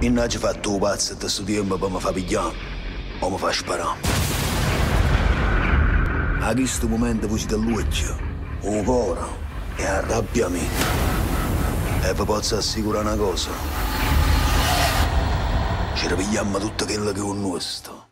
Innanzi fatto un pazzo da questo tempo per mi fa pigliare o mi fa sparare. A questo momento voce all'uccio, un cuore e arrabbiamento. E vi posso assicurare una cosa. Ci ripigliamo tutto quello che è un nostro.